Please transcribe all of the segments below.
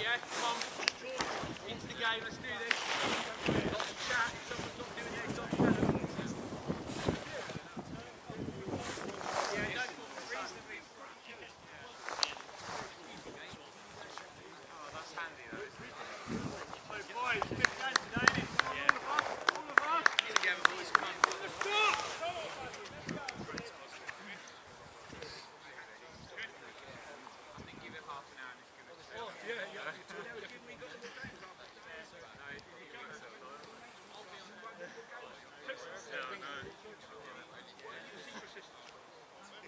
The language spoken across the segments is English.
yeah? Come on. Into the game, let's do this. Lots of chat. If someone's not doing their job, tell them. Yeah, don't talk reasonably. Oh, that's handy though, isn't it? Boys, big game today, innit? All of us, all of us. Get together, boys, come on. Let's go! I think give it half an hour and just give it to Oh, yeah, yeah.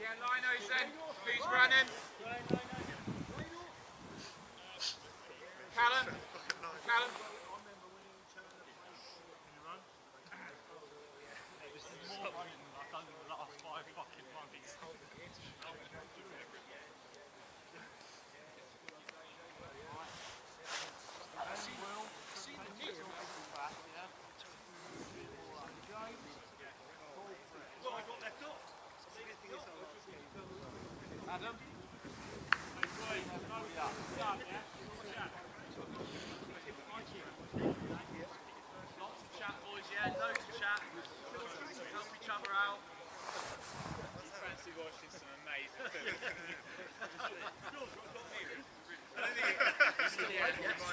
Yeah, Linos then. Who's running? Callum? Callum? Adam? Lots of chat, boys, yeah? Loads of chat. Help each other out. fancy watching some amazing food. Yeah,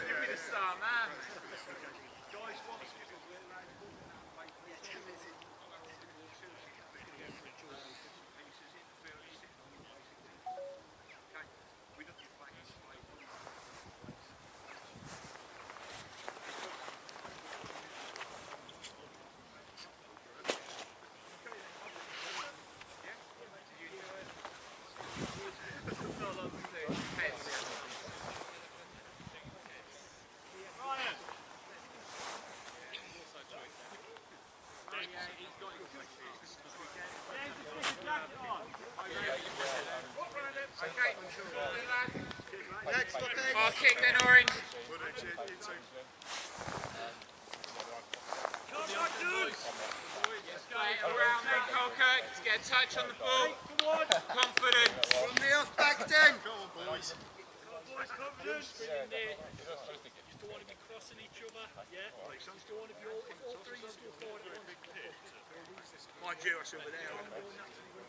give me the star, man. Far kick then, Orange. Come on, dude! Around then, Colkirk. Let's get a touch on the ball. Come! Confidence. From the off back ten. Boys, confidence. in. You just don't want to be crossing each other. Yeah? You don't want to be all, if all three is still forward at once. Mind you, I should be there. One goal naturally will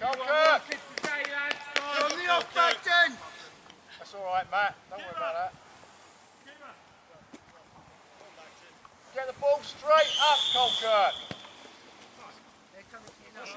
be the one fit to side out. No offside. It's all right, mate. Don't worry about that just sits in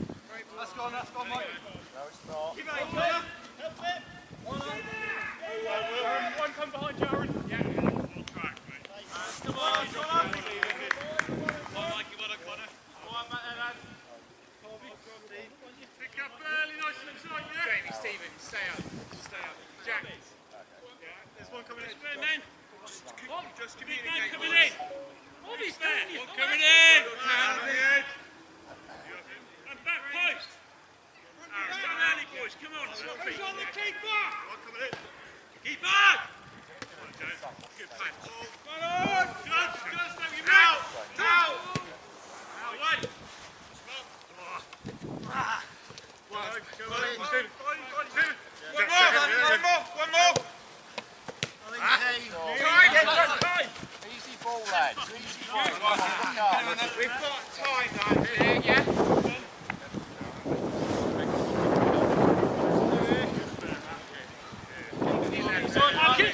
Good, back to good start. Come on. Time. That's gone, that's gone, Mike. No, it's not. One come behind you, Aaron. Come on, come on. Come on, Matt, then. Pick up early, nice and tight, yeah? Jamie, Stephen, stay up. Stay up. Jack. There's one coming in. Spare man. Just Big man coming in. What is that? One coming in. And We've got time, lads. Yeah. Yeah, I'm there, mate.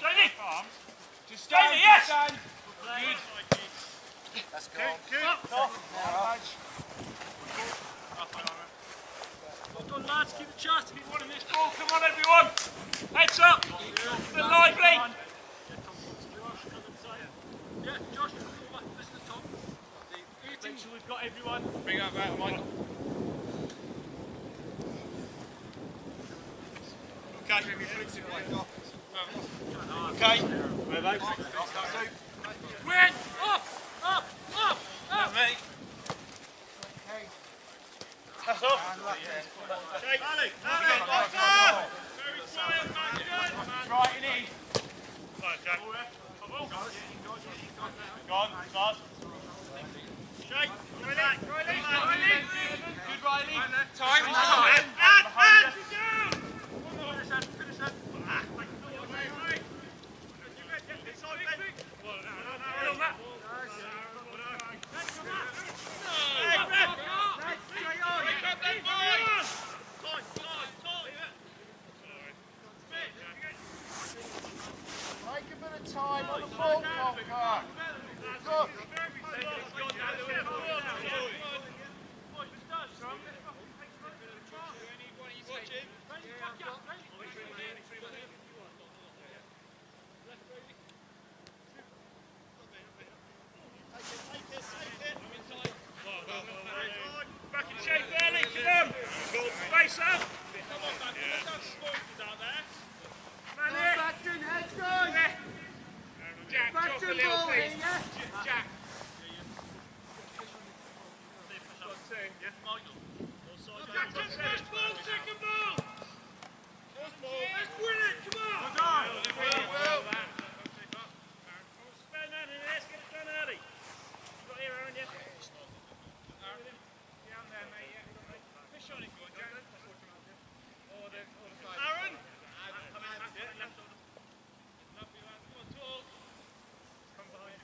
Jamie! Just Jamie, yes! Good. That's gone. Well done, lads. Keep the chance to keep winning this ball. Come on, everyone. Heads up. Keep it lively. Yeah, Josh, listen to Tom. Make sure we've got everyone. Bring that back, Michael. Okay. Win! Up! Up! Up! Up! mate. That's off. Jake. Ali, Ali, what's up? Very quiet, man. Good. Right in east. Right, Jack. Come on. Start. Shake. Riley. Riley. Riley. Good, Riley. Time, time. And, and, down. One more. Finish that, finish that. Ah, wait, wait, wait. Inside, Ben. Well, no, no, no, on that. Hey, Red. Pick up that ball. Time, time, time. Make a bit of time on the ball, Colkirk. Look. Back in shape, early. Come on. Face up. Come on, back. Down there. Man here. Bacton, heads going. Jack, drop a Bacton little ball here, piece. yeah? Jack. Jack, just first ball, second ball. First ball. Let's win it. Come on. Well done. Spend that in there. Let's get it done early. You got here, Aaron, yeah? Yeah, I'm there, mate, yeah. Fish on it, go on, Jack. Aaron. Yeah, left on. Lovely, lad. Come on, tall. Come behind.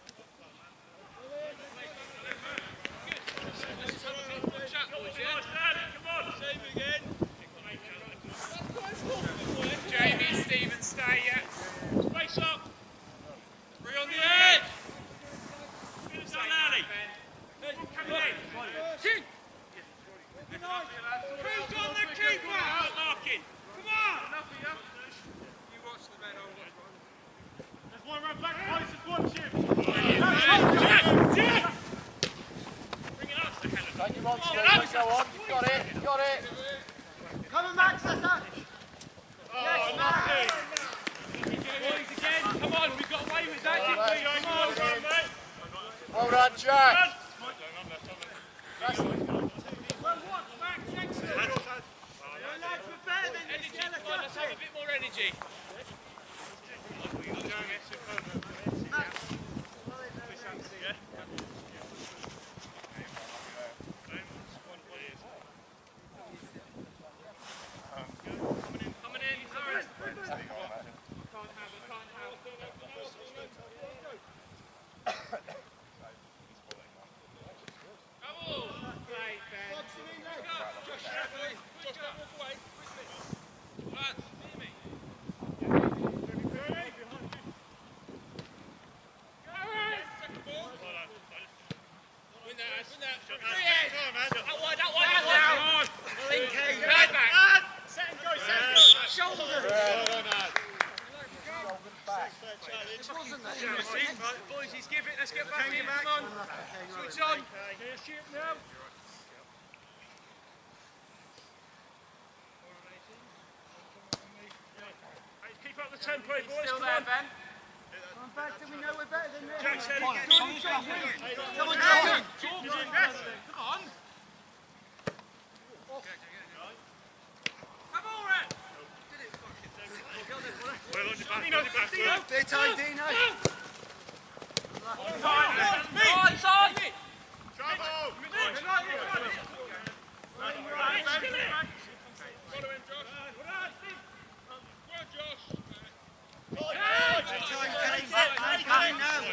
Jamie, Stephen, stay, yeah. Face up. Three on the edge. Get it done early. Hey, Come in. King. Feet on the keeper. Not marking. Come on. You watch the men, I'll watch one. There's one run back. Boys, just watch him. Jack, Jack. Bring it up, Helen. Take him on, Steve. Go on. You've got it. You've got it. Come on, Max, that's that. Oh, nothing. Boys again. Come on, we got away with that, didn't we? Come on, run, mate. Well done, Jack. Run. Well, what, Max, excellent. Lads, Your lads were better than this. Energy, Yeah, come on, let's have a bit more energy. Coming in, Harris. Can't have it, can't have it. Come on. Play, Ben. Josh, Josh, Josh, walk away. Lads, hear me. Win that, win that. Three heads. Out wide, out wide, out wide. Right back. Set and go, set and go. Shoulder. Boys, he's get back in. Come on. Switch on. Shoot now. Keep up the tempo, boys. Still there. Ben. Back till we know we're better than them. Jack, say it again. Come on, Jordan. Come on. Come on, Red. Well, on your back, on your back, Will. Stay tight, Dino. Side, side. Travel! Time. I'm coming.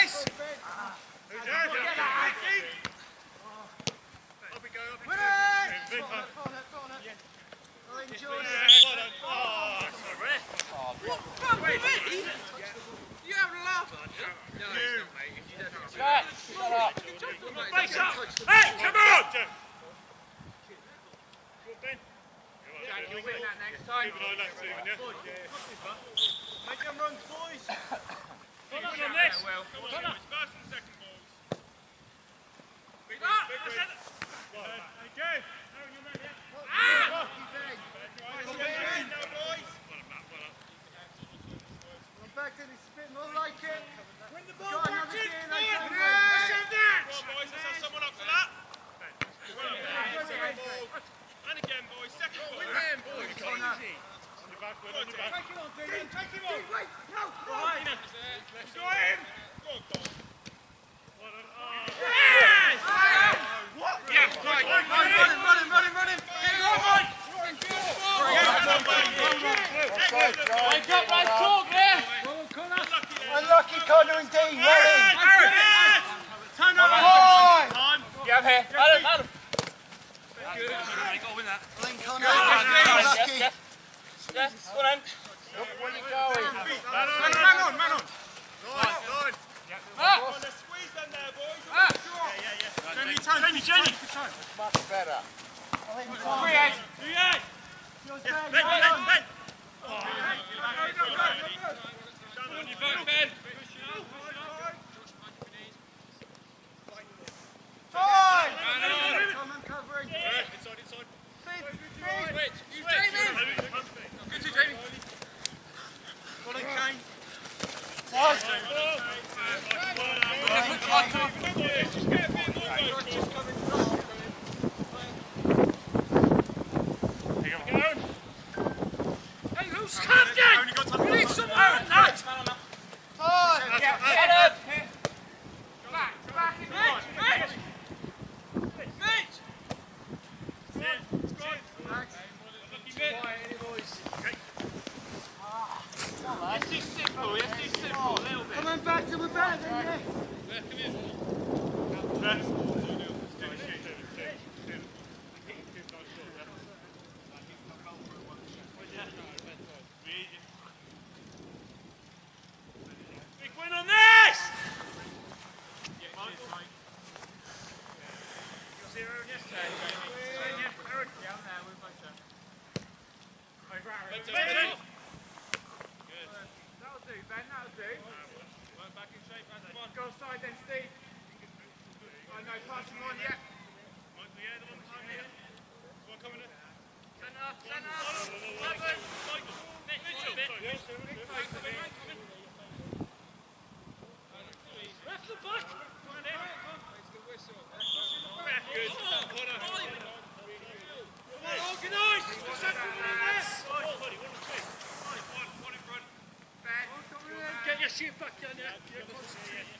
Yes. Who's that? Up we go, up we go. Big time. Enjoy Yeah, it. Sorry. You having a laugh, aren't you? No, it's not, mate. If you don't have a Jack, shut up. Face up. Hey, come on! Jack. Good, Ben. Jack, you'll win that next time. Keep an eye on that, Stephen, yeah? Make them run, boys. Come on, on this. well. Come on, it's first and second balls. Big Ah, win, big that's win. it. Right, okay. Aaron, you're ready, yeah? Ah! Come on, now, boys. Well done, well done. I'm back to this bit more like it. Win the Got another gear later. Come on, boys, let's have someone up for that. Well done. Second ball. And again, boys, second ball. Win them, boys. On your back. Oh. Yeah, Connor and. Yes, go on. Look where you're going. Man on, man on. Line, line. Ah. Come on, let's squeeze them there, boys. Ah. Yeah, yeah, yeah. Jamie, Jamie, Jamie. Much better. Three eight. Three, eight. Yours Ben, back, Ben, run, Ben, run. Ben. Oh, on your back, Ben. Fine. Man on. Come and covering. Inside, inside. Switch. You Jamie. Jamie. Good to Jamie. Got it, Kane. Hey, who's captain? Mitch, Mitch. Mitch. It's just simple. A little bit. Come on back than you. Big win on this! That'll do, Ben, that'll do. Go side then, Steve. I know, pass him on, yeah. Get your shit back down there.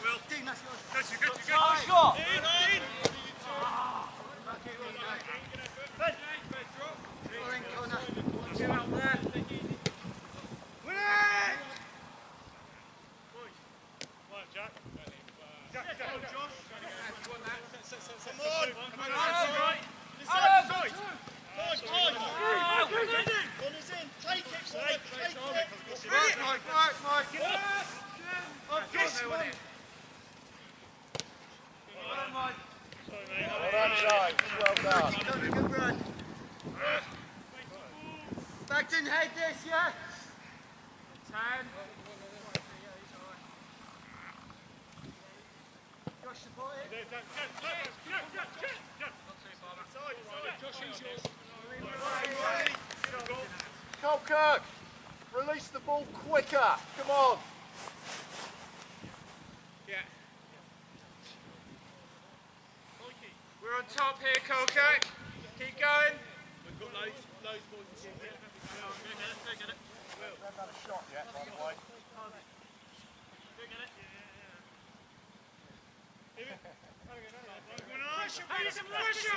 Oh, Mike, right, Mike. This one. Well done, Yeah? Colkirk, release the ball quicker. Come on. We're on top here, Colkirk. Keep going. We've got loads, loads more to see. Go get it, get it. We haven't had a shot yet, by the way. Go get it. Pressure, bring some pressure!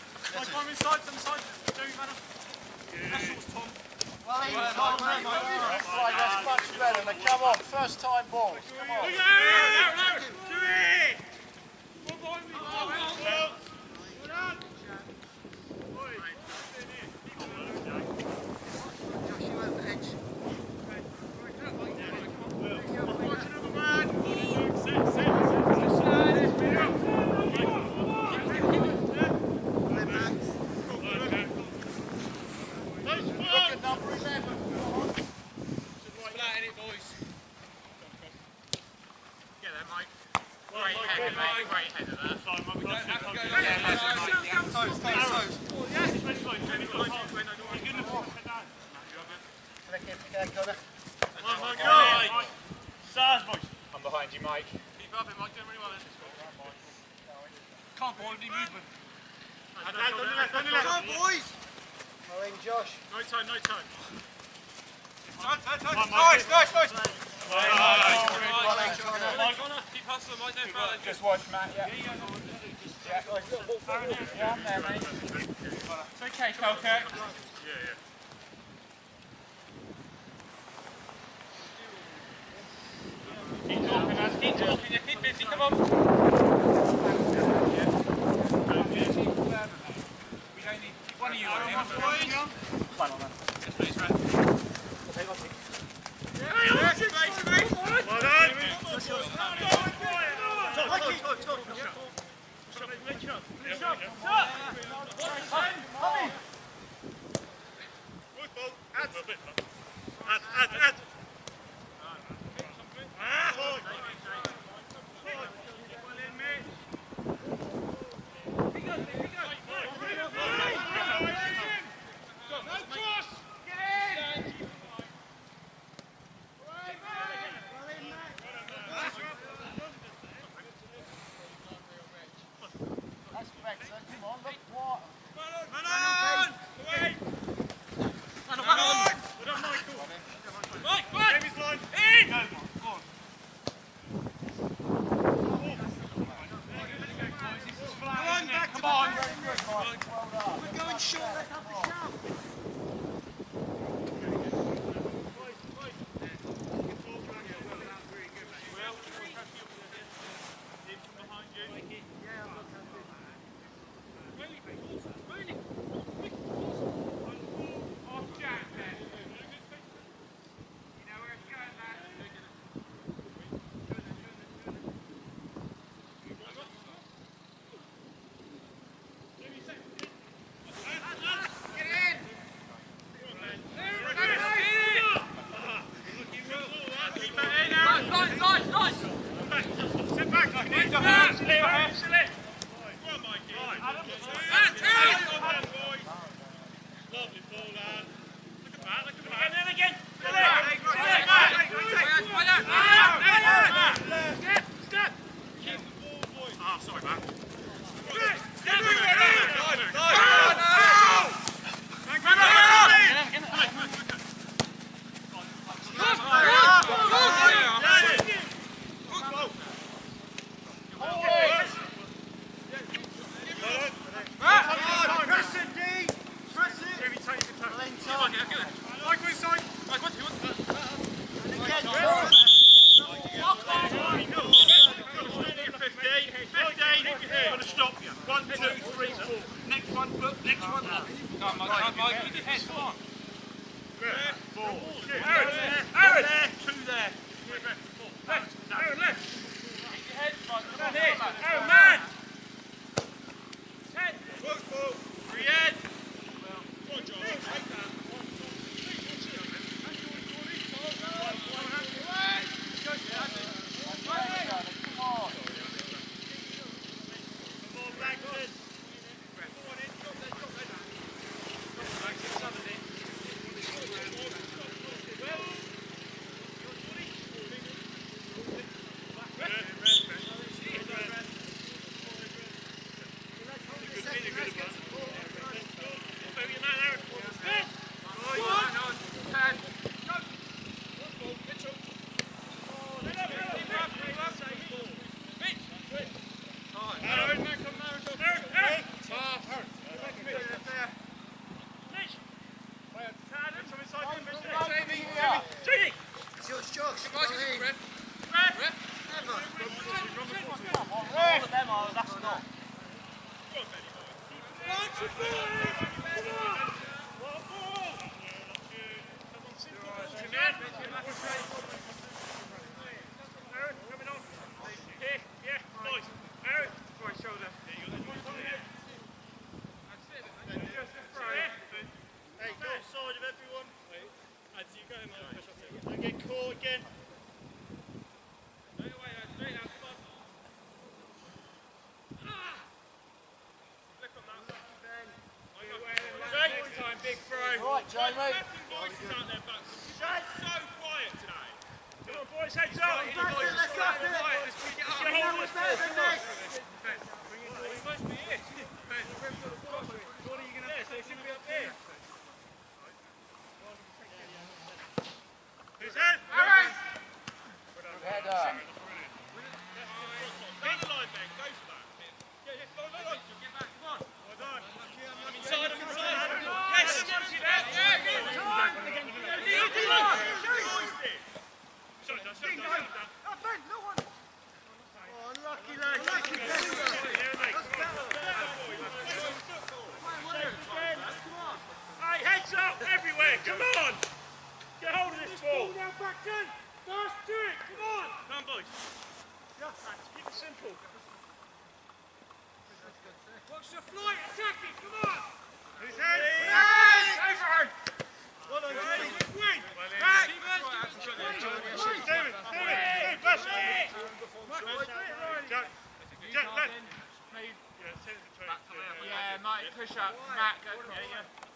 Mike, on inside, to the side. Do you, man? That's yours, Tom. Well Tom. Well in. Right, that's much better. Now come on, first time balls. Come on. Aaron, Aaron. Do it. One behind me. Well done. Josh, you over the edge. Well in, Max. Look at number 11. Flat in it, boys. Get there, Mike. Great header, mate. Great header there. Toes, toes, toes. Flick it, yeah, Connor. Stars, boys. I'm behind you, Mike. Keep up Mike. Doing really well. Can't on any movement. Come on, boys. Well in, Josh. No time, no time. Nice, nice, nice. Well in, Connor. Keep hustling, Mike. No foul. Just watch Matt, yeah. Yeah, ball forward. One there, mate. It's okay, Colkirk. Keep talking, lads. Keep talking. You keep busy. Come on. We don't need one of you on him. Yes, please. Well done. Add, Add, add, add. Ah, push up. Matt, go across. Yeah,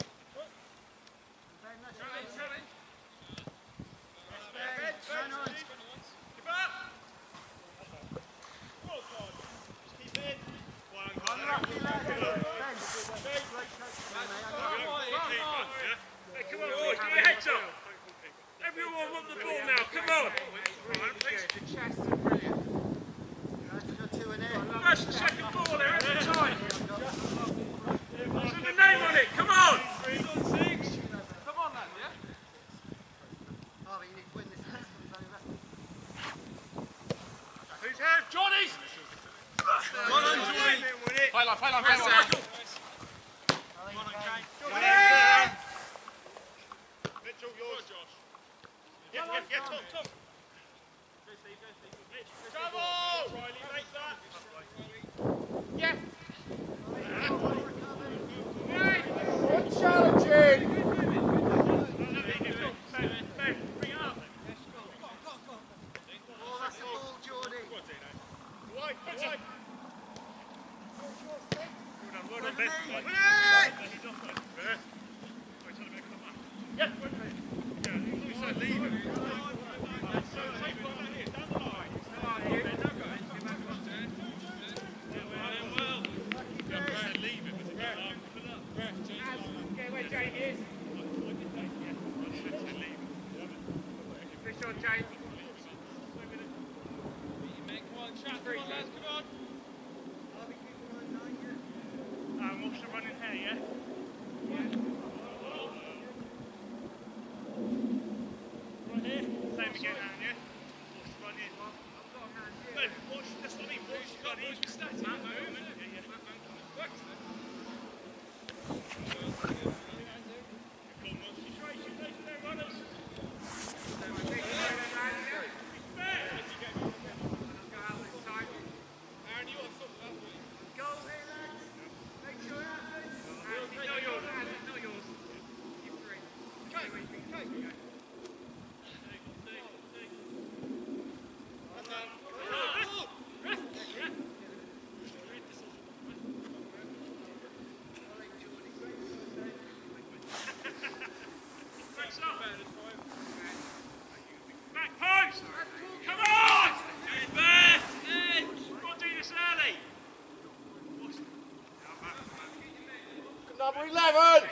11.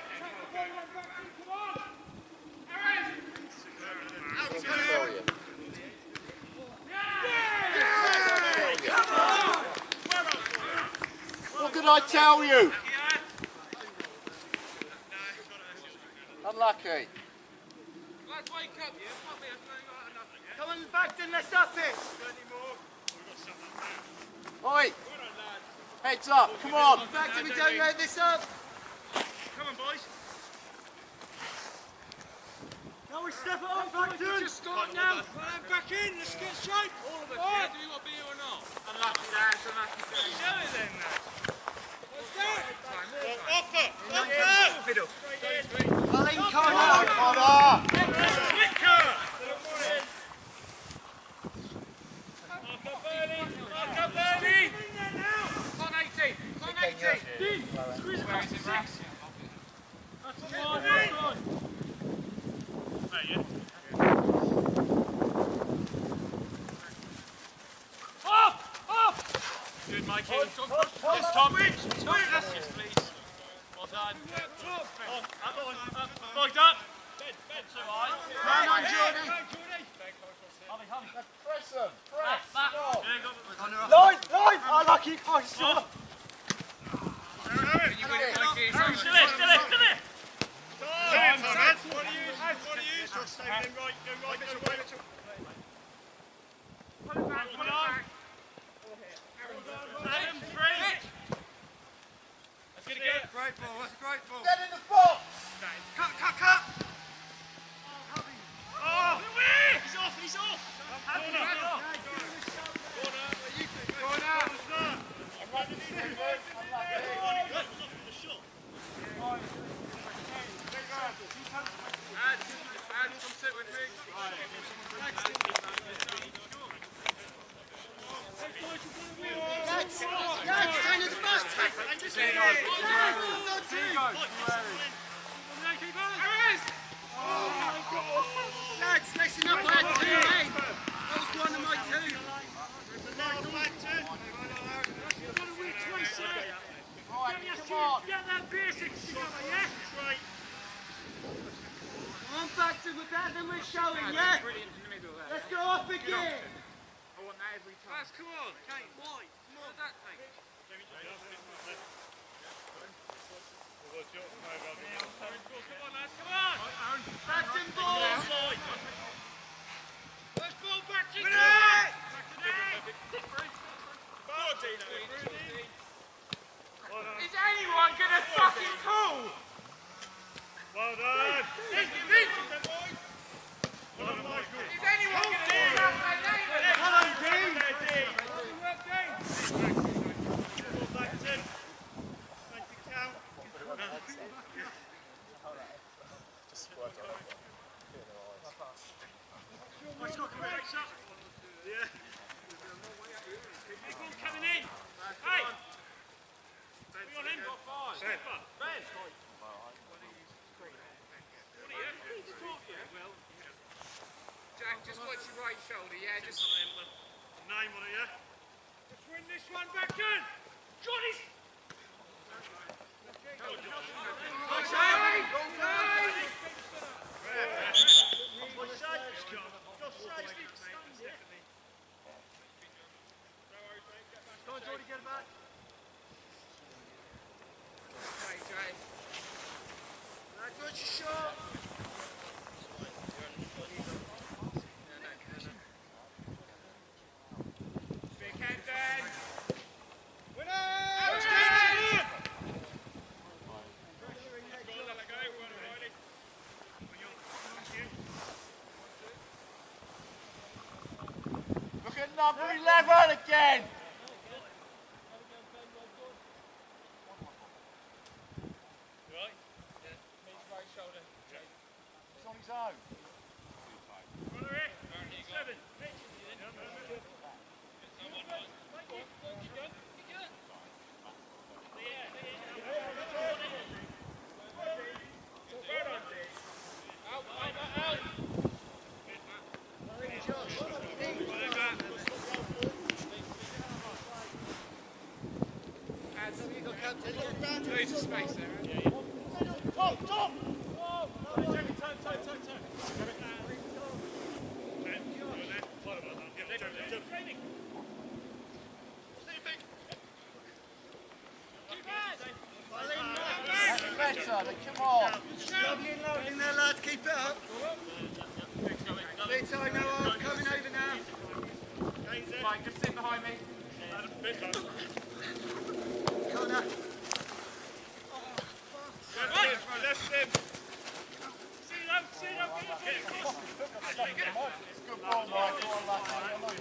Sorry. What did I tell you? Unlucky. Lads, wake up, yeah? Fuck me, I've got. Come on, Bacton, let's up it. Oi. Heads up. Come on. Bacton, we don't let this up. Come on, boys. Now we step it up, Bacton. Just start now. back in, let's get shape. All of us, yeah? Do you want to be here or not? Unlucky dads, unlucky dads. Show it then, lad. Offer, Offer! Middle. Colin Come Connor. on, Connor. Quicker! Mark up early. Mark up early. On 18. On 18. Squeeze across the six. The one. That's the one. Right, yeah. Up! Up! Good, Mikey. Yes, Tom. Tom, yes, please. Well done. On, up, on, up. Boyd up. Bed, it. Oh. Aaron, Aaron. Still there, still there, still there. Time, time. What do you use? What do you use? Just stay in right, go right, go right. Come on. Adam, three. Let's get it again. Great ball, that's a great ball. Oh. Get that basics together, yeah? Right. Come on, back to the better than we're showing, yeah? Brilliant in the middle there. Let's go off again. I want that every time. Lads, come on. Kate, why? Come on. that thing? Come on, lads, come on. Back to ball. Let's go back to Win it. it. Is anyone gonna fucking call? Well done. Is, is, Well done, Michael. is anyone gonna call out my name? Well done, Dean. shoulder, yeah. Just name on it, yeah? Just win this one back in. Johnny's... Good shot! Number 11 again. He's on his own. Seven. Loads of space there. That's better. Then come on. Lovely and loud in there, lads. Keep it up. Vito, no arm coming over now. Mike, just sit behind me. Corner. Good ball, Mike. Go on, lads. Sorry, boys.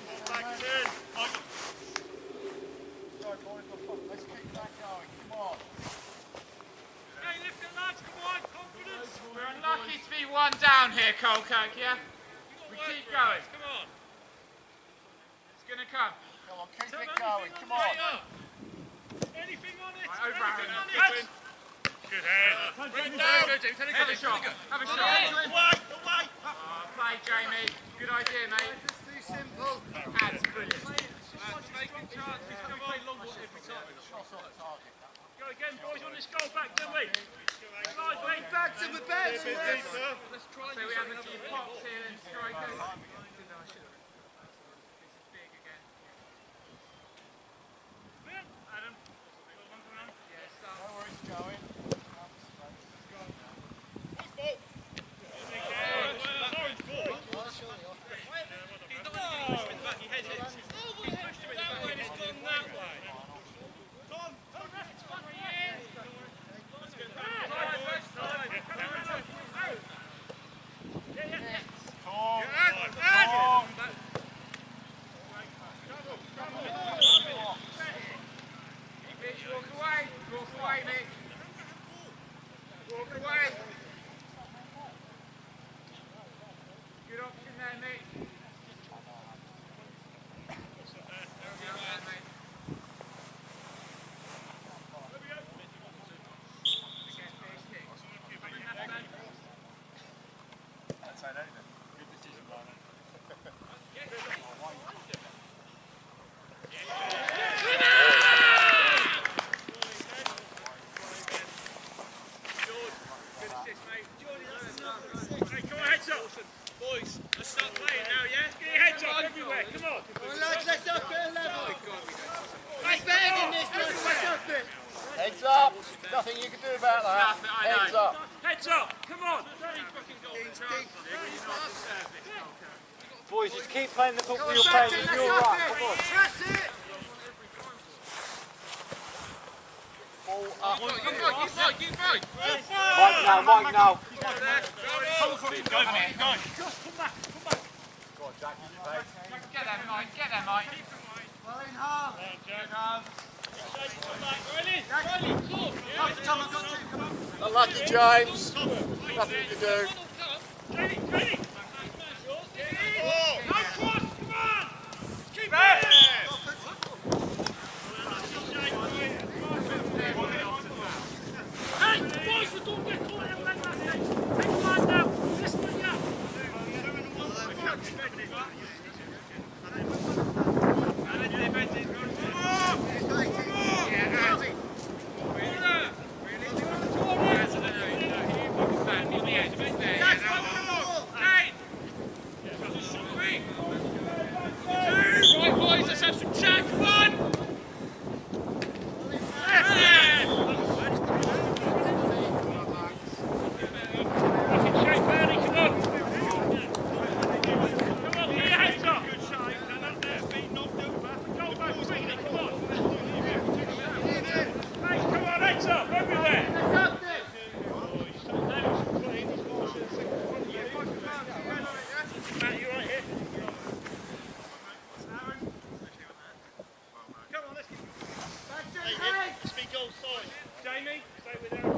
Let's keep that going. Come on. Hey, lift it, lads. Come on. Confidence. We're unlucky to be one here, Colkirk, yeah? Jamie, stay with us.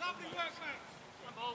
Lovely work, Max. Come on,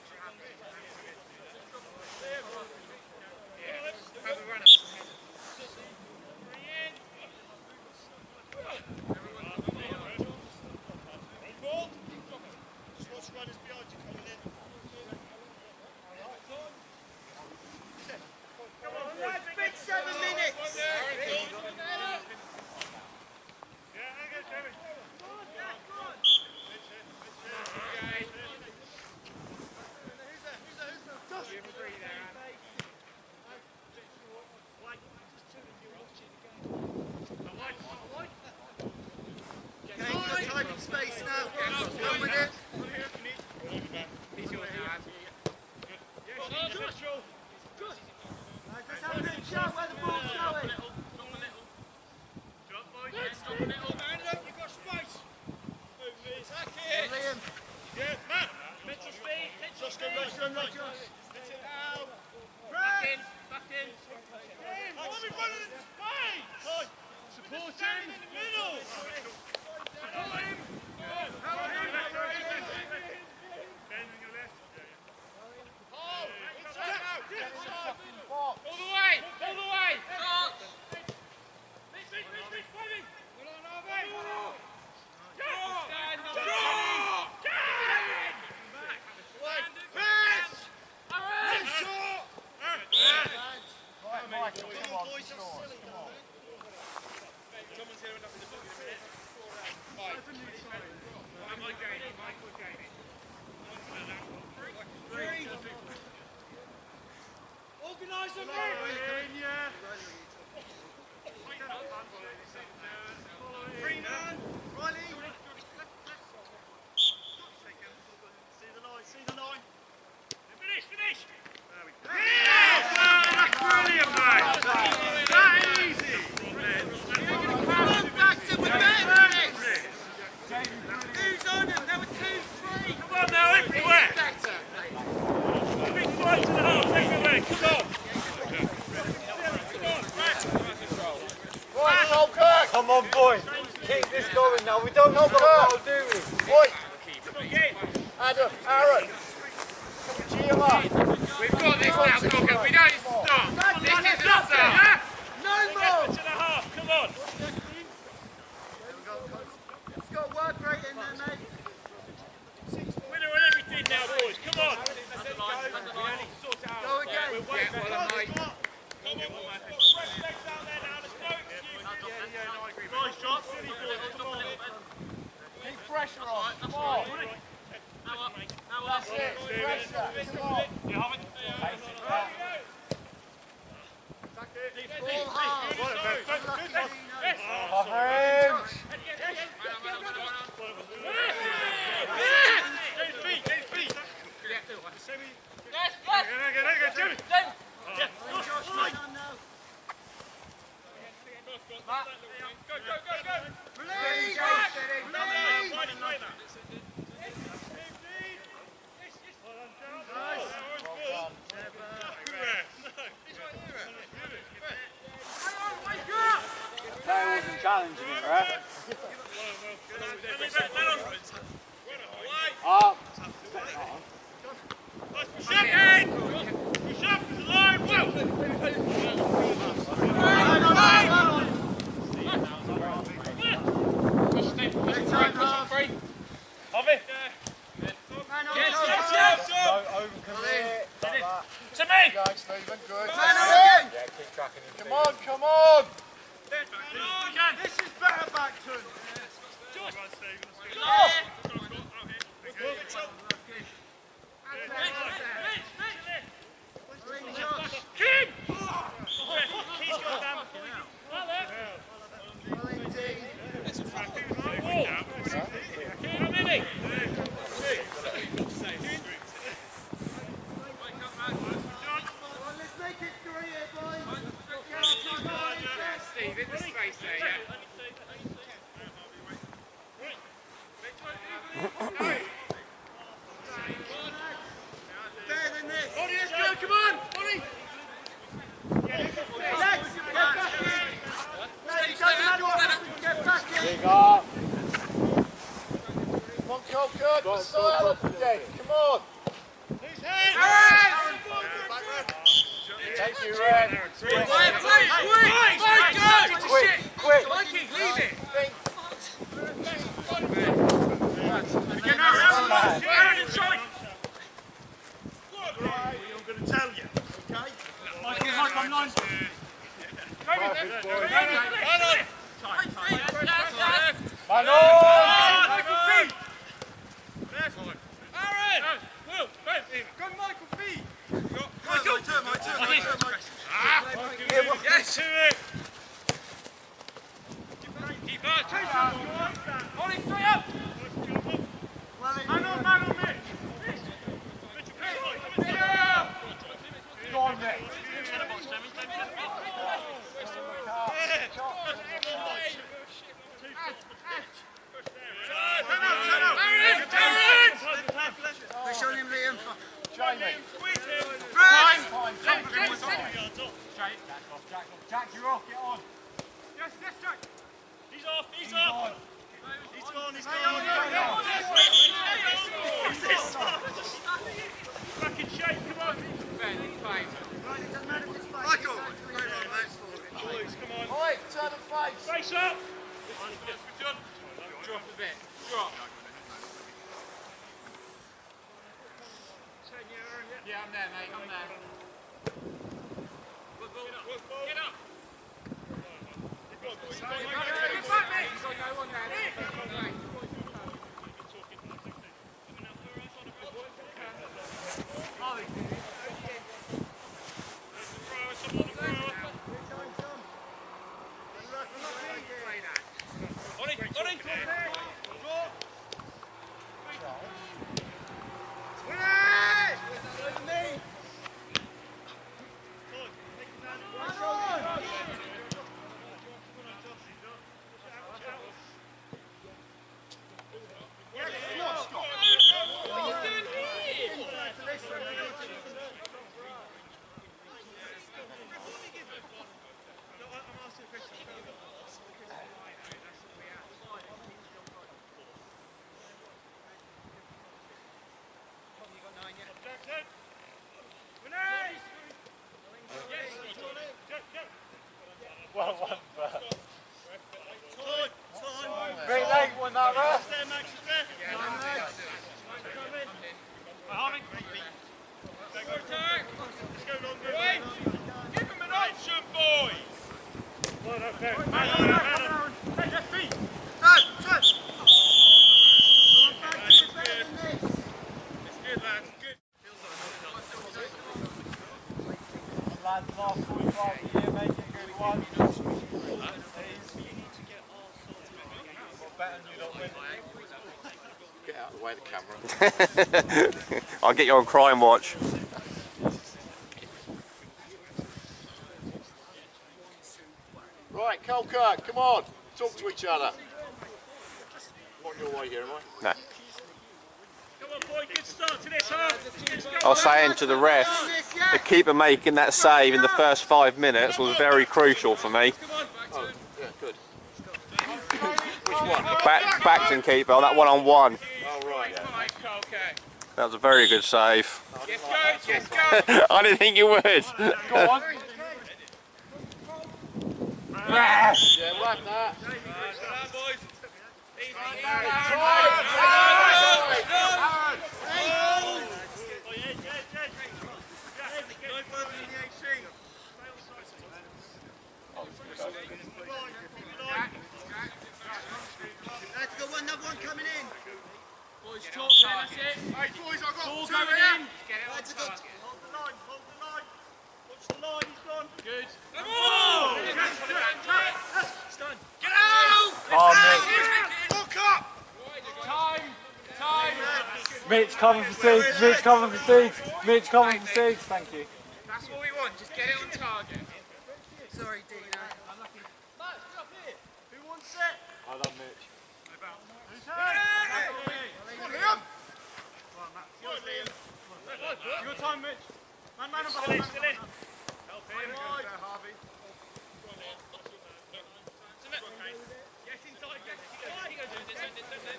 Yeah. Boys. Man on! Yes, to it. Well, it- Go on, Nick. Push on him, Liam. Jamie. Time. Time, Jack. Jack, Jack, Jack, Jack, you're off, get on. Yes, yes, Jack. He's off, he's he's off. On. He's gone, he's gone. He's gone. Back in shape, come on. Right, it doesn't matter if it's five. Michael. Boys, come on. Oi, turn and face. Face up. Drop a bit. Drop. Yeah, I'm there, mate. I'm there. Get up. He's on no one there. On it, on it. Well, one but Time, time. Very late one that ref. There, Max, is there? Harmon. Let's go longer. Give him an option, boys. Well, okay. Man, man, man, man. Hey, left feet. That's good, lads. Good. Lads, last 45 of the year, make it a good one. Please. Got better than you lot win. Get out of the way of the camera. I'll get you on crime watch. Right, Colkirk, come on. Talk to each other. Not your way here, am I? No. Come on, boy. Good start to this half. I was saying to the ref, the keeper making that save in the first five minutes was very crucial for me. Oh, yeah, good. Back, Bacton keeper, that one on one. All right. Okay. That was a very good save. Yes, go, yes, go. I didn't think you would. Go on. Yeah, whack that. Let's go, another one coming in. Boys, talk then, that's it. Hey, boys, I've got Ball two going here. in. Let's go. Hold the line, hold the line. Watch the line, he's gone. Good. Come oh! on! Get out! Oh, Mitch. Look up! Time. Time. Mitch, cover for seeds. Mitch, cover for seeds. Mitch, cover for seeds. Thank you. That's what we want. Just get it on target. Sorry, Dino. Who wants it? I love Mitch. Who's hurt? Come on, Liam! Come on, Liam. You got time, Mitch. Man, man, still in, still in. Help him. Harvey. Get inside, get inside.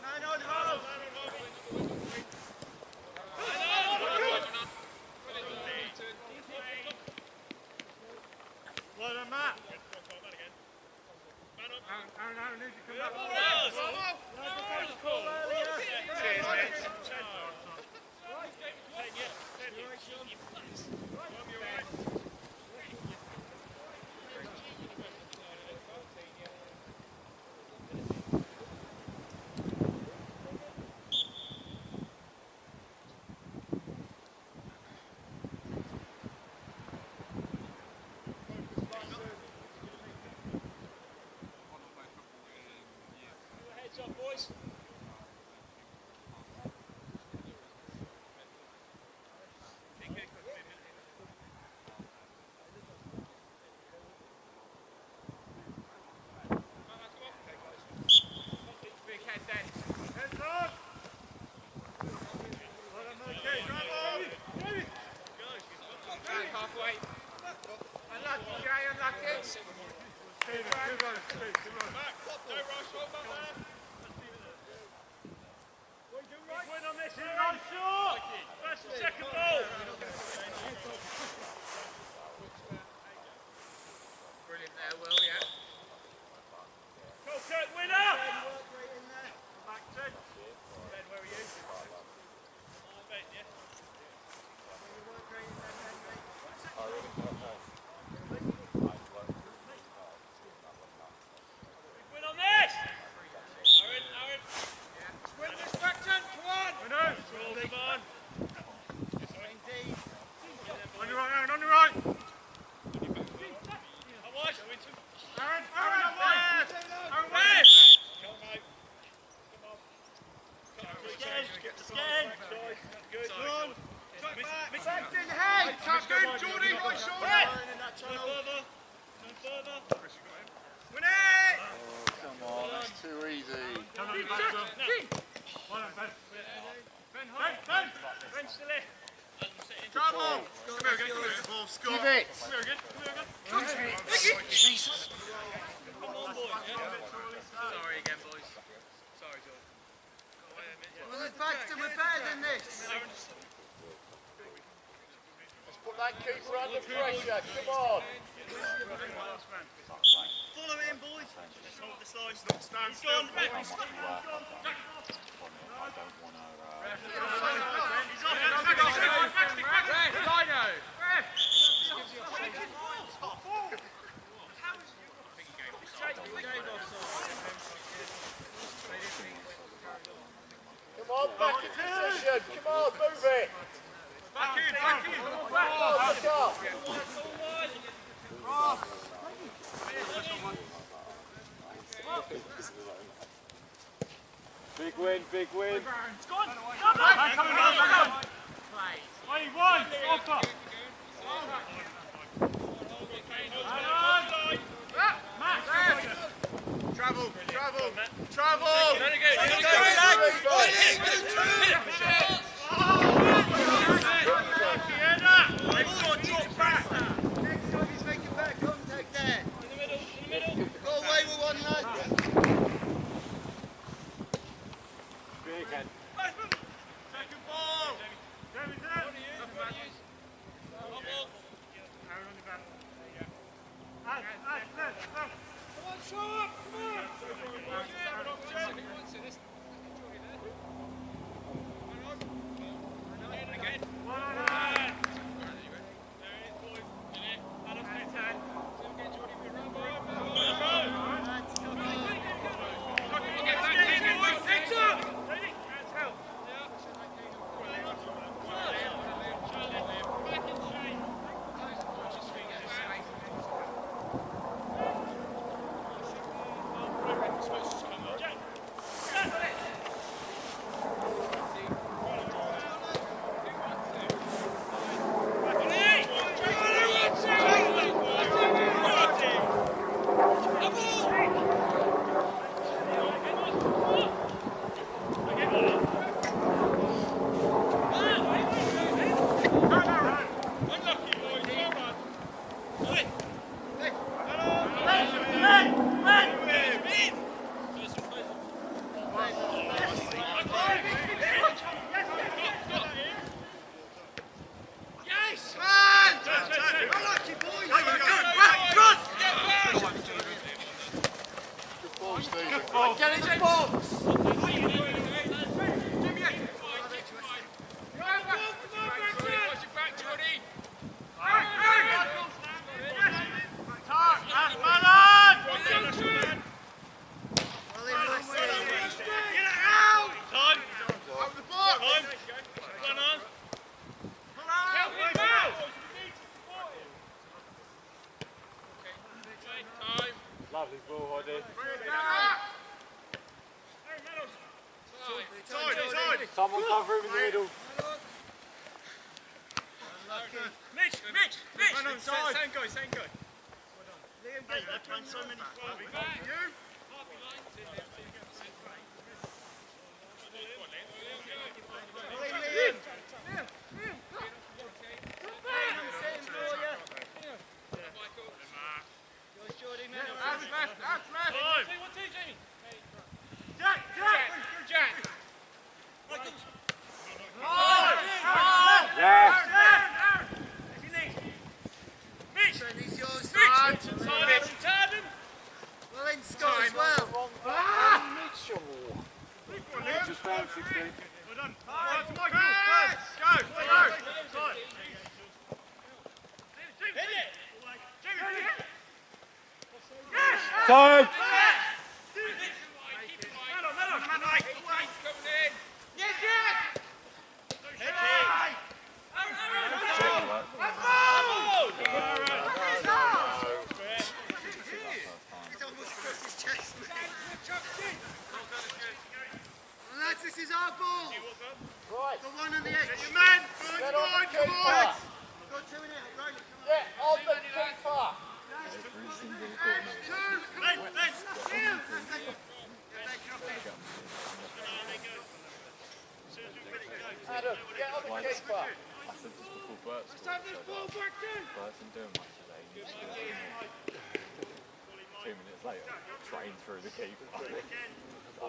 Man on hold. Well done, Matt. Aaron, Aaron, need to come back. Call earlier. Cheers, Mitch. Time.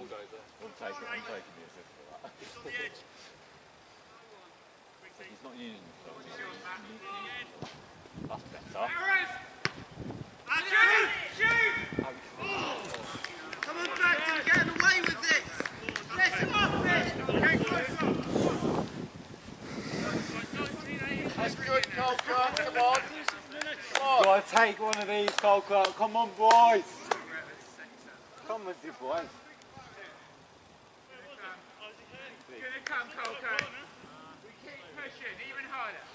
He's on the edge. He's not using the That's better. Shoot! Shoot! Oh. Come on, Braxton, get away with this! Mess him Okay, close up! Come on! Gotta take one of these, Colkirk, come on, boys! Come on, you, boys! come, Coco. We keep pushing, even harder.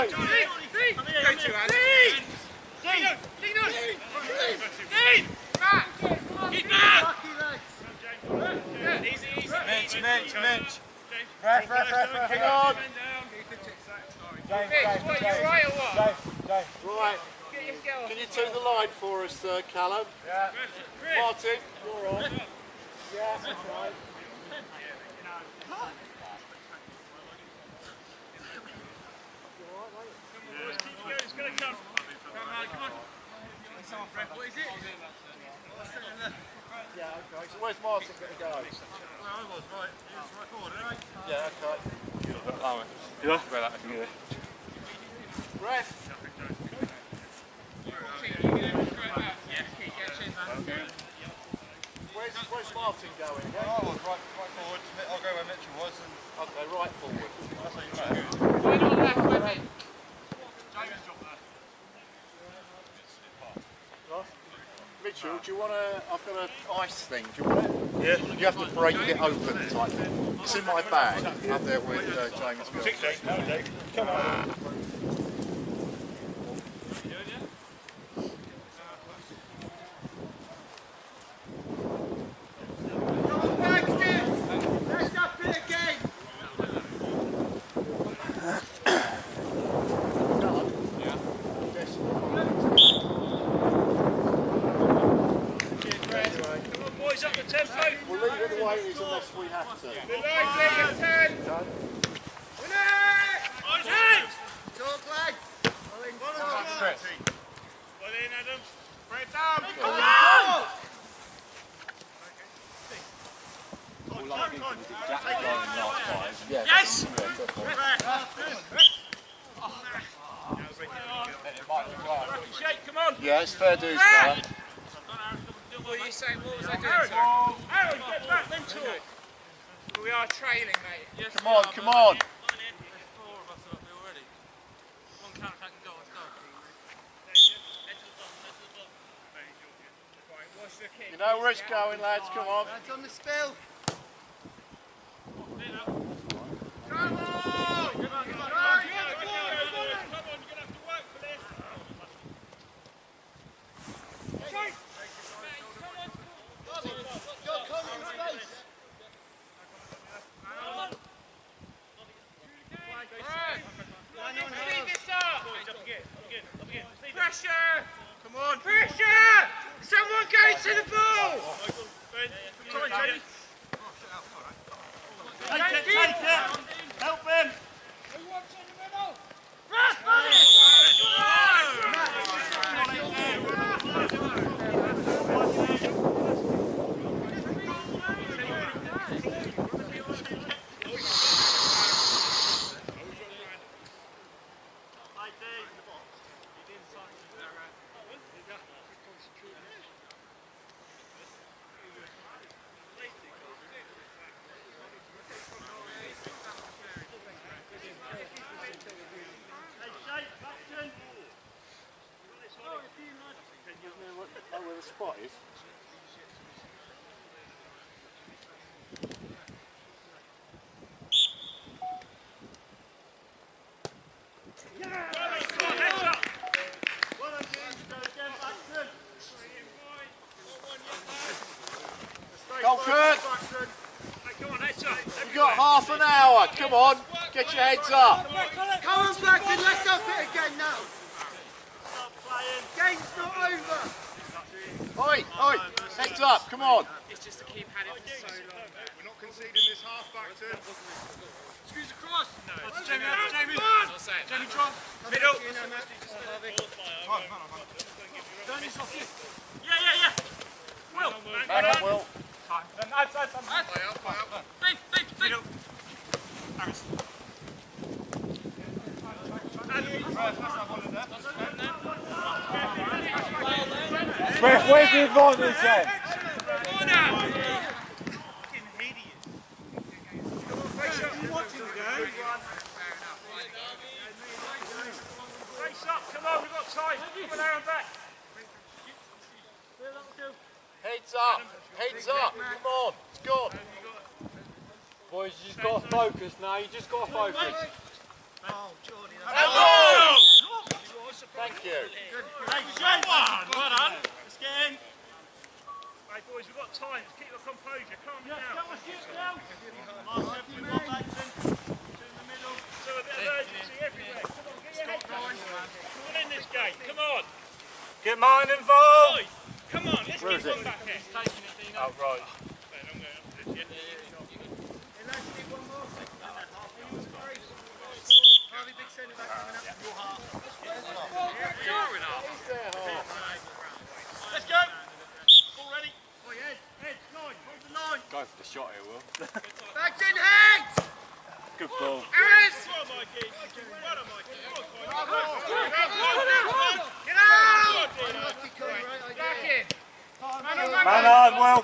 い。You know where it's going, lads. Come on. Lads on the spill! Come on. Come on, you're gonna have to work for this. Shake. Go, Colin's face! Line on Speed half. this up! Boys, up again, up again, up again. Steve, Pressure! Come on. Pressure! Someone go to the ball! Michael, Ben, come on, Jamie. Take it, take it. Help him. Oh, where the spot is? Go, Kurt. Come on, heads up. You've got half an hour. Come on. Get your heads up. Come on, Bacton, let's up it again now! Game's not over! Oi, oi. Heads up. Come on. It's just to keep had it for so long. We're not conceding this half back to. Squeeze across. No. That's Jamie, that's Jamie. I'll say it. Jamie, try. Middle! You know, Matt. Yeah, yeah, yeah. Will. Hang on, Will. Beep, beep, beep. Ref, where's the advantage then? Face up, come on, we've got time. Come on, Aaron, back. Heads up. Heads up. Come on. It's gone. Boys, you just got to focus now. You just got to focus. Hello. Thank you. Thank you, James. Well done. Let's. Hey, boys, we've got time. Just keep your composure. Calm down. Come on, shoot down. Last effort, one back in. Two in the middle. So a bit of urgency everywhere. Come on, get your head going. Come on in this game. Come on. Get mine involved. Boys, come on. Let's Where keep is one it? back here. Oh, right. Ben, I'm going up to this, yeah? Harvey, big centre back coming up. Your half. Let's go. All ready. Oh, yeah. Head, line. Hold the line. Go for the shot here, Will. Bacton, heads! Good ball. Aaron! Well Mikey. Well Mikey. Bravo. Get out! Unlucky corner, right idea. Back in. Man on, Will.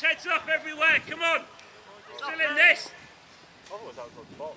Heads up everywhere, come on. Still in this. Oh, that was on the ball.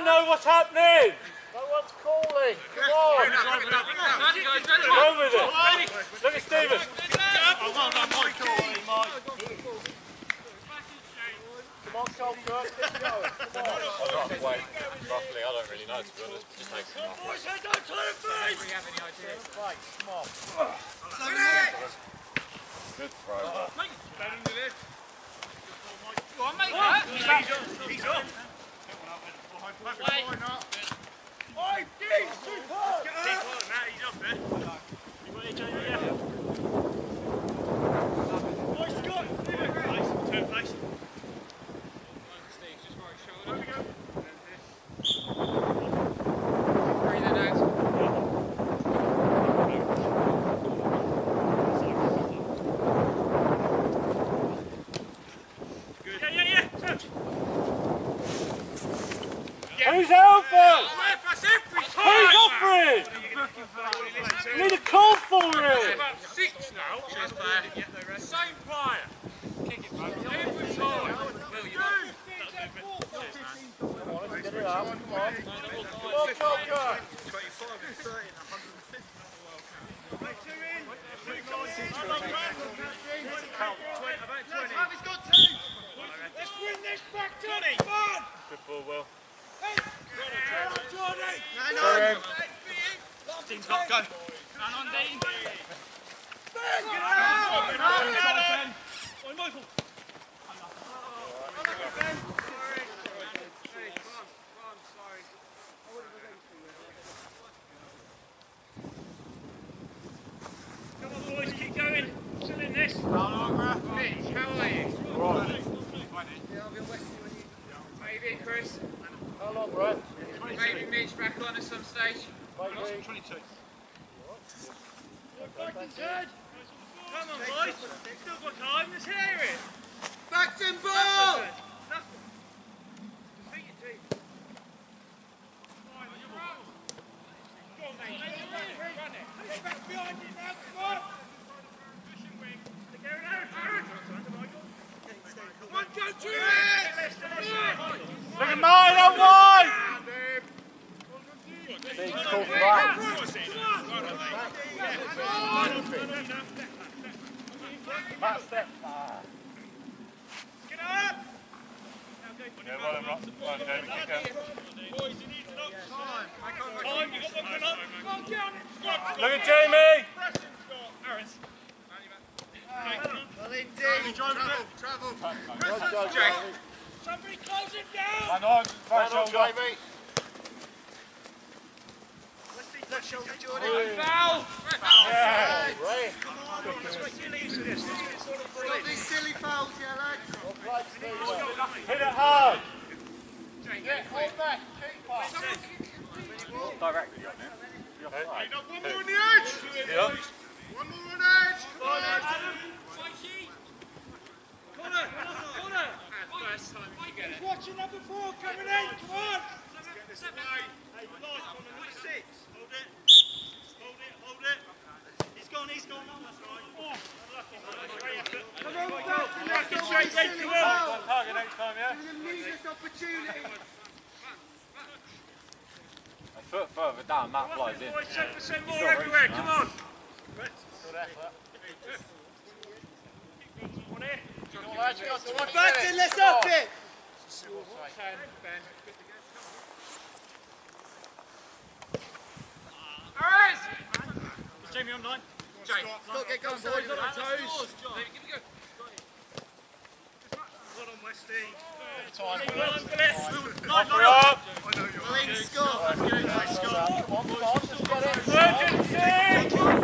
doesn't know what's happening. No one's calling. Come on. Run with it. Look at Stephen. Oh, well done, Mike. Come on, Colkirk. Keep going. Come on. Right, wait. Roughly, I don't really know, to be honest. It just makes me laugh. Boys, head on to the face. Do we have any idea? Right, come on. Good throw, man. Mate, better than this. Go on, mate. He's up. He's up. Matt, he's up there. You got each other, yeah? Well done, Jamie. Somebody close him down. Man on, right Well done, shoulder. Jamie. Left shoulder, Jordan. Foul! Yeah. Ray. Stop these silly fouls, yeah, lads. Hit it hard. Yeah, hold back. Keep. Directly on it. You're Hey, offside. got one more on the edge. Yeah. One more on the edge. Come on, Adam. Corner! A foot further down, that flies in. Boys, 10% more everywhere. Come on. On here. Come on, lads, you got 20 Back to let's up it. In. Talk, boys. Well in, Scott. Push back out now. No foul, no foul, no foul.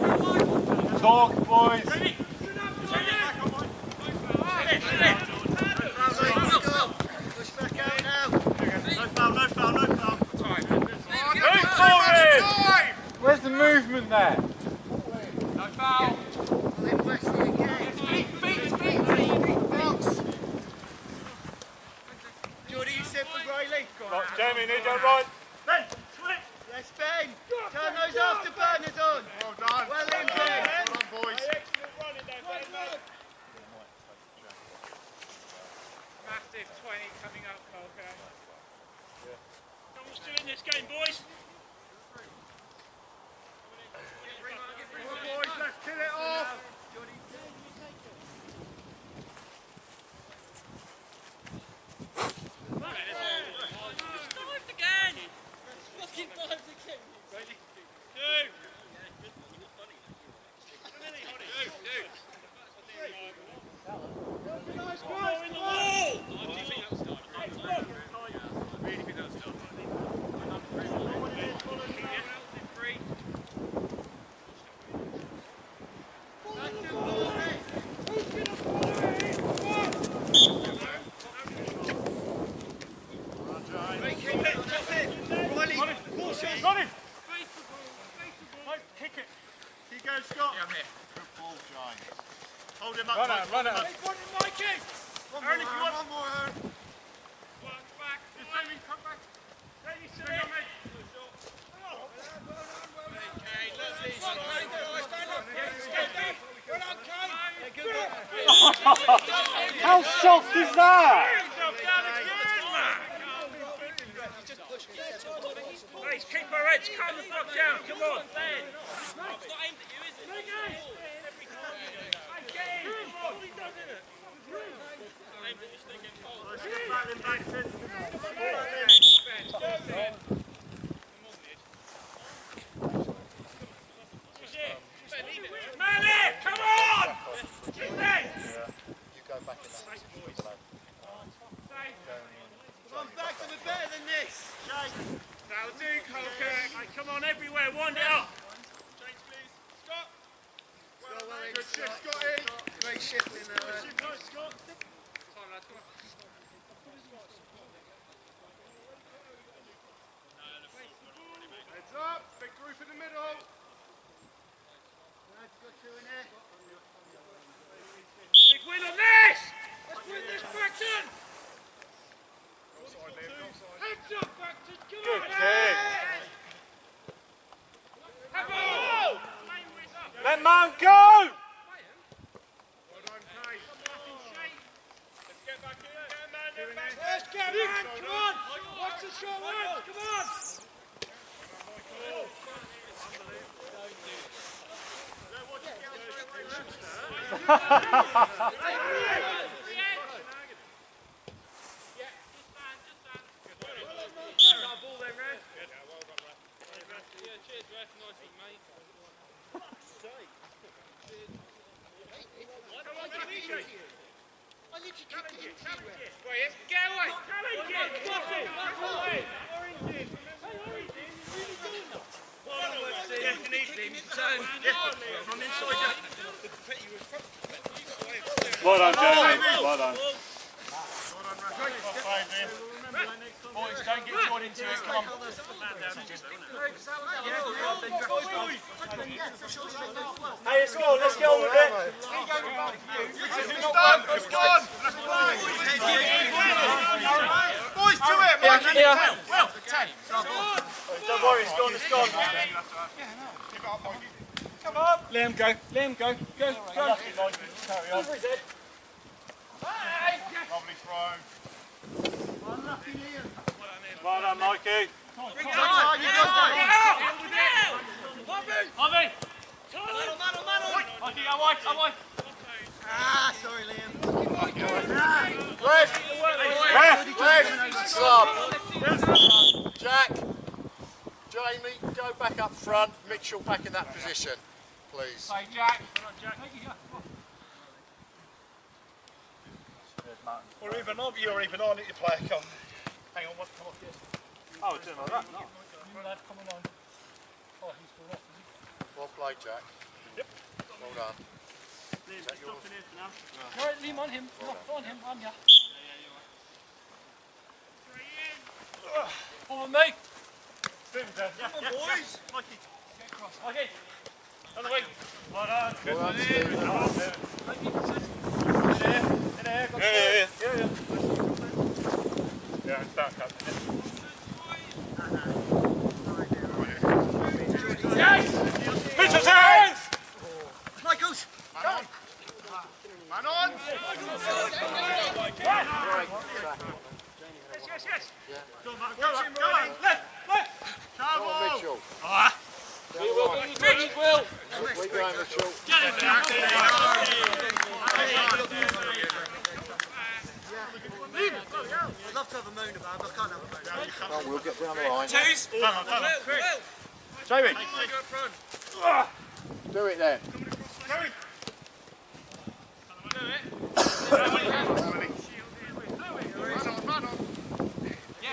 Move forward. Where's the movement there? No foul! Well in, Westy again. Feet, feet, feet, feet! Box. Jordy, you set for Riley. Right, Jamie, need that right. Ben, slip. Let's Ben. Turn those afterburners on. Well done. Well in, Ben. Well done, boys. Excellent running there, Ben, mate. Massive 20 coming up, Colco. Someone's still in this game, boys. Come on, boys, let's kill it off. Dived again! Fucking dived again! Two. Nice ball in the wall. Riley, Caution. Got him. Right, kick it. Here you go, Scott. Good ball, James. Hold him up. Run Mike. out, run out. Hey, one in Mikey. Aaron, if you want. One more, Aaron. Work back. Just Jamie, come back. Jamie, sit on me. How soft is that? Keep our heads, calm the fuck down, come on. Not aimed at you, is it getting cold. Manny, come on! Get there! You go back in that position, lad. Come on, back to the better than this. That'll do, Colker. Hey, come on, everywhere, wind it up. Change, please. Scott. Scott, well in, Good shift, Scott. Scotty. Great shift in there. lad. Shift, nice, Scott. Heads up, big group in the middle. Lads, got two in there. Big win on this! Let's win this, Bacton! Heads up, Bacton, come Good on! kick. Have a Let man go. Let's get man, come on! Watch the short ones, come on! I literally kicked it into you. Get away! Well done, Jamie. Well done. Boys, don't get drawn into it. Come on. Hey, it's on. Let's get on with it. Boys, to it, man. Don't worry, it's gone. It's gone. Liam, go. Liam, go. Go, go. Lucky, Mike. Carry on. Lovely throw. Well done, Mikey. Ah, sorry, Liam. Ref! Ref! Ref! Sub! Jack! Jamie, go back up front. Mitchell back in that position, please. Hey, Jack. Or even on, you're even on it, you play. Come. Hang on, what? Oh, come on. Oh, it's doing like that. No. Well played, Jack. Yep. Well done. Right, Liam, on him. On him, on ya. Follow me. boys. Okay. On the wing. Well done. Well done, Stephen. Yeah, yeah, yeah. Yeah, yeah, it's that captain. Mitchell's hands! Michaels! Man on. Go on, Mitchell. We will do you good, we will. We going, Mitchell. I'd love to have a moan about it, but I can't have a moan. We'll get down the line. Jamie. Do it then.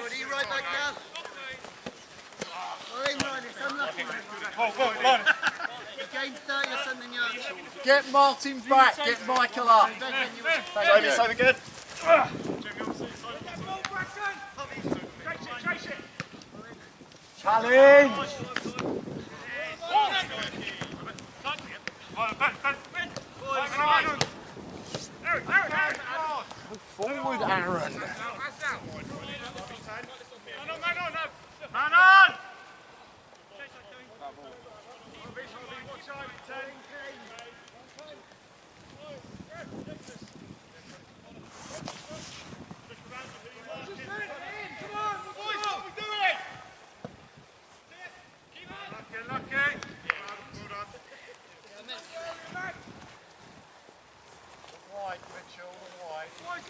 What are you right back now? I'm running, I'm lucky. Go on, line. You gained 30 or something yards. Get Martin back. Get Michael up. Jamie, same again. Challenge. Forward, Aaron. Man on. White,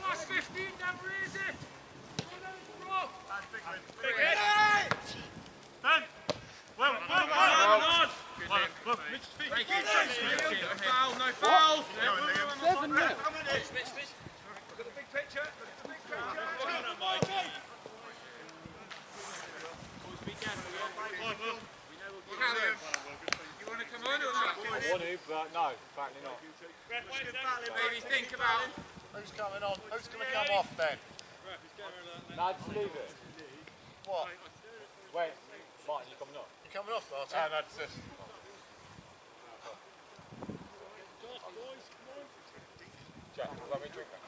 last 15, never easy. Well, well, well. Foul, no foul. You want to come on or not? I want to, but no, apparently not. Maybe think about Who's coming on? Who's going to come off then? No, just leave it. What? Wait, Martin, you coming up? You coming off, Martin? Ah, no, it's this. Jack, let me drink that.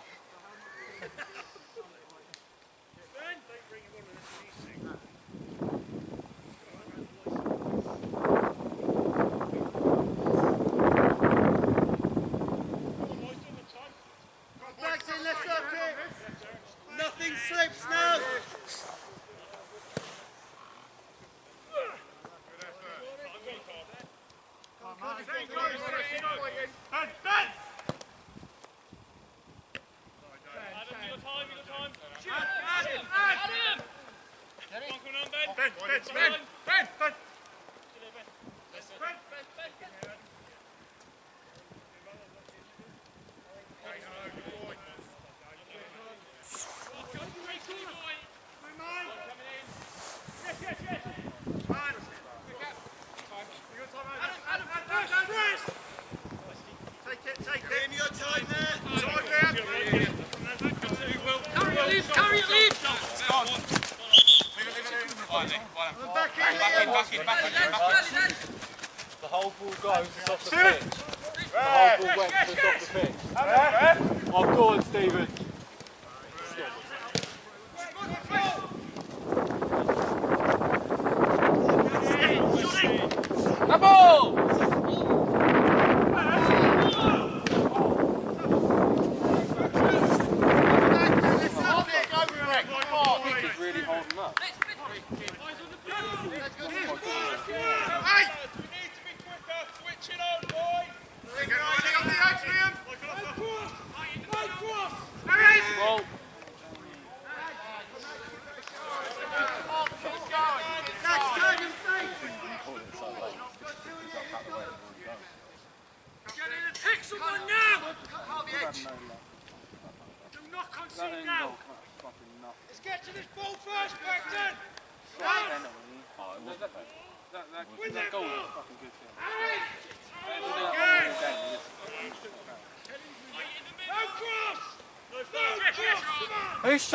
The whole ball goes. Off the pitch.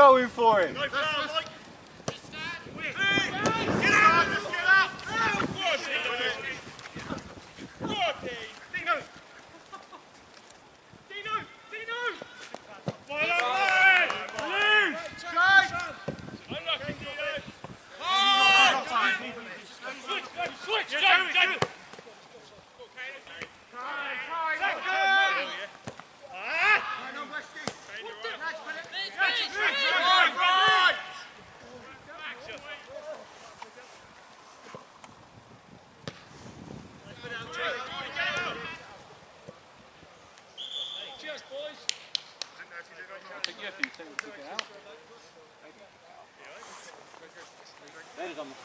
going for it.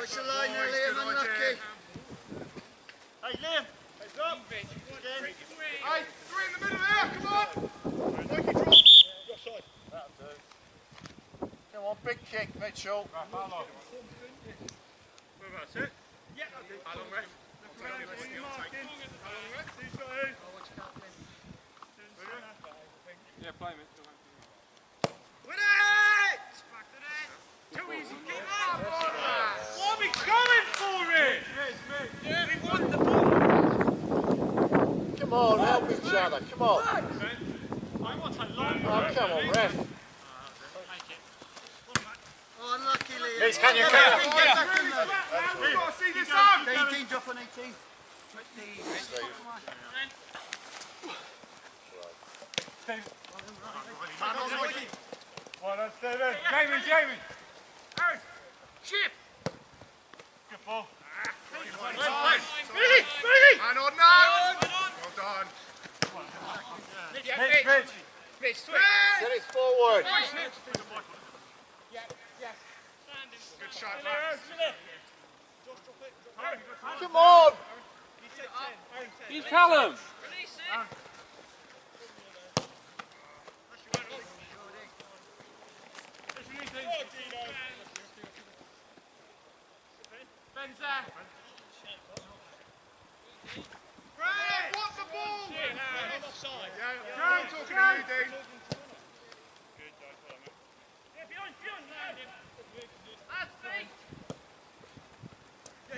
Push the line there. Liam, unlucky. Hey, Liam. Heads up. Again. Hey, three in the middle there. Come on. Mikey, drop. Your side. Come on, big kick, Mitchell. Whereabouts? Yeah. How long ref? Look around, see you marking. How long ref? Who's got who? Yeah, play me. Win it! Too easy. Keep up. What are we going for it? We won the ball. Come on, help each other. Come on. I want a long Oh, come on, ref. Oh, unlucky, Liam. Please, can you Get come? back in, get back in, though. We've got to see this out. 18, drop on 18. Man on, Mikey. Well done, Stephen. Jamie, Jamie. Aaron. Chip. Good ball. Forward. Good. You Callum! Yeah, I'm offside. Yeah, yeah. talking to you, Dean.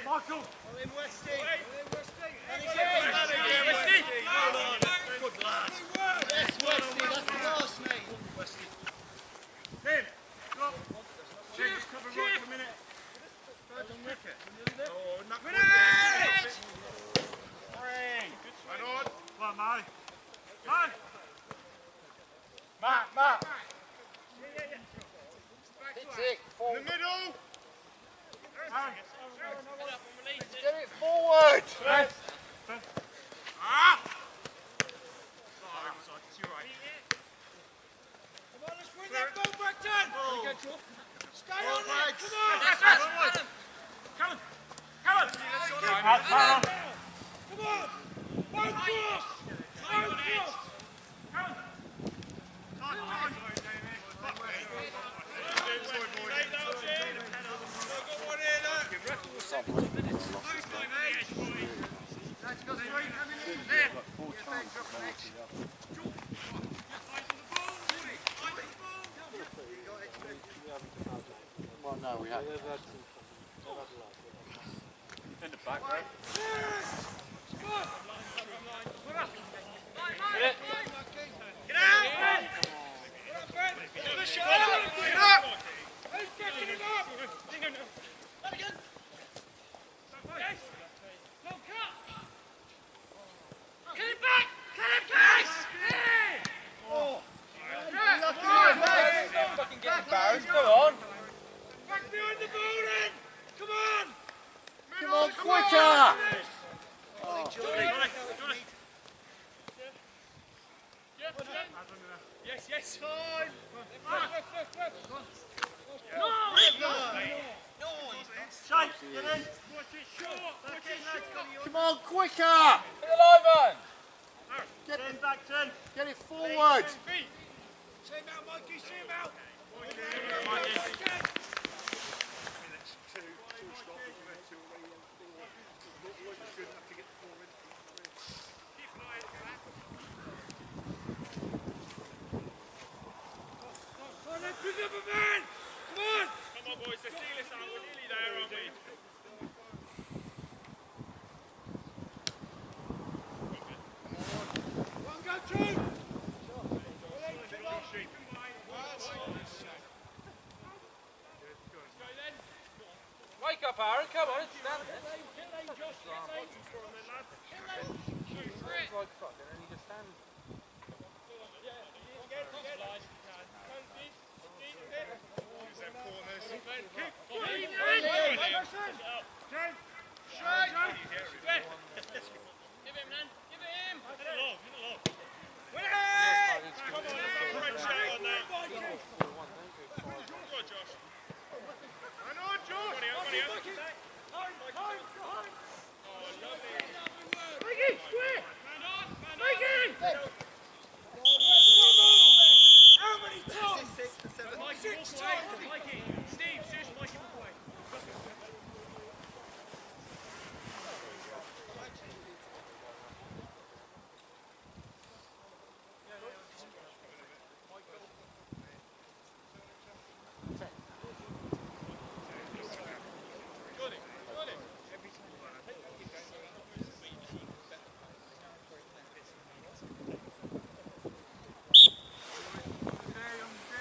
Michael. Well in Westy. Good. Yes, cover right. Oh, down. On. Come on, Mike. Mike. Matt, Matt. Hit it. In Forward. the middle. Aaron. Get it forward. Ah! Oh, offside. It's your right. Come on, let's win that ball, Bacton. Stay Well, on it. Bags. Come on. Yes, yes. Callum. Callum. Callum. Come on. One cross. One cross. Callum. Time, time. Sorry, boys. That's got three no, we haven't. In the back, right? Who's picking him up? Yes. Long cut. Get it back. Get it back. Lucky, Bags. Barons, go on. Back behind the ball then. Come on. Come on, quicker. Yes, yes. Time. Shake. Get in. Watch it short. Watch it short. Come on, quicker. Get alive, man. Get Ten it, back ten. get it forward. Feet. Another man! Come on! Come on, boys, let's see this out. We're nearly there, aren't we? One, go, two. Aaron. Come on. It's just stand. Give him, then. Give it him. Come on, let's have a French shout on that. Go on, Josh. And on, Josh. Money out, money out. How many times? Six times. Mikey, Steve, shush, Mikey, walk away.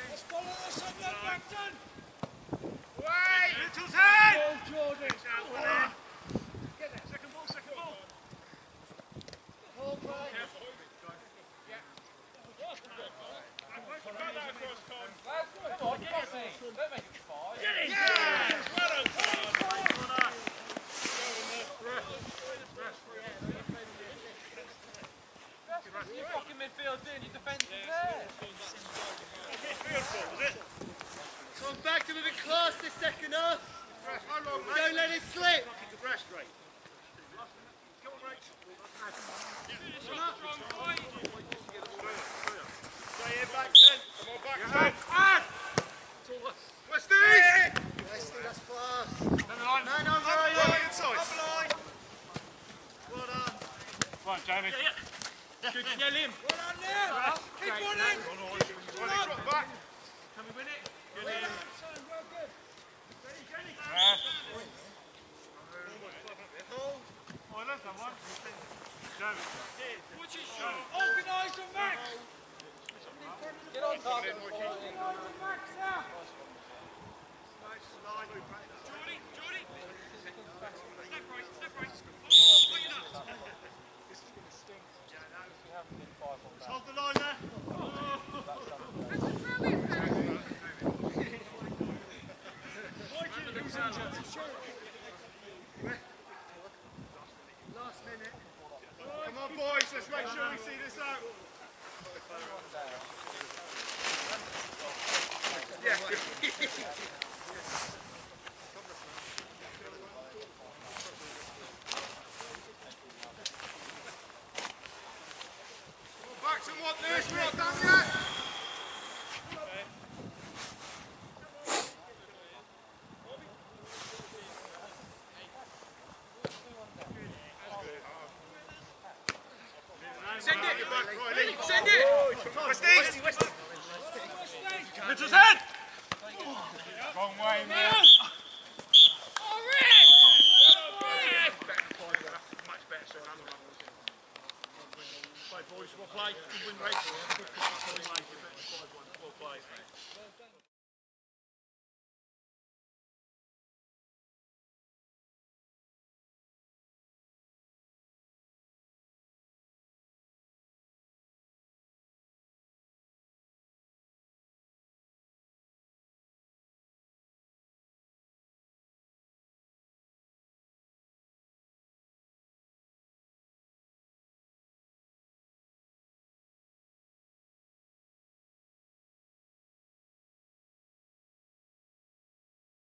Let's follow this up, then, Brampton. Mitchell's head! Go, Jordan. Send it. Westy. Mitchell's head. Wrong way, man.